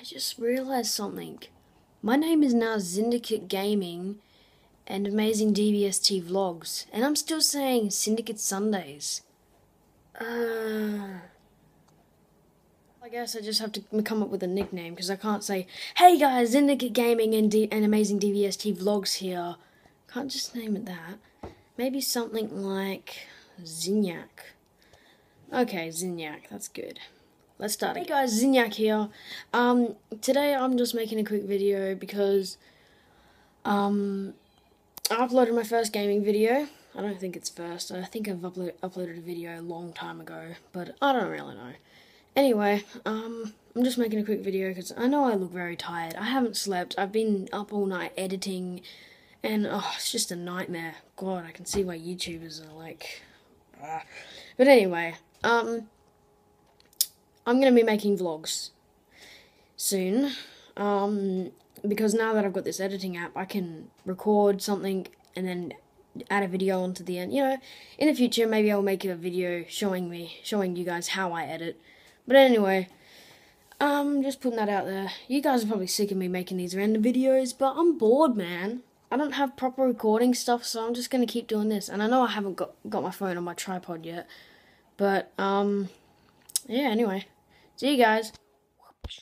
I just realized something. My name is now Syndicate Gaming and Amazing DBST Vlogs, and I'm still saying Syndicate Sundays. Uh, I guess I just have to come up with a nickname because I can't say, "Hey guys, Syndicate Gaming and, D- and Amazing DBST Vlogs here." Can't just name it that. Maybe something like Zinyak. Okay, Zinyak, that's good. Let's start. Hey guys, Zinyak here. Um, today I'm just making a quick video because um, I uploaded my first gaming video. I don't think it's first. I think I've upload, uploaded a video a long time ago, but I don't really know. Anyway, um, I'm just making a quick video because I know I look very tired. I haven't slept. I've been up all night editing, and oh, it's just a nightmare. God, I can see why YouTubers are like. Ah. But anyway, um, I'm going to be making vlogs soon. Um, because now that I've got this editing app, I can record something and then add a video onto the end. You know, in the future, maybe I'll make a video showing me, showing you guys how I edit. But anyway, um, just putting that out there. You guys are probably sick of me making these random videos, but I'm bored, man. I don't have proper recording stuff, so I'm just gonna keep doing this. And I know I haven't got got my phone on my tripod yet, but um, yeah. Anyway, see you guys.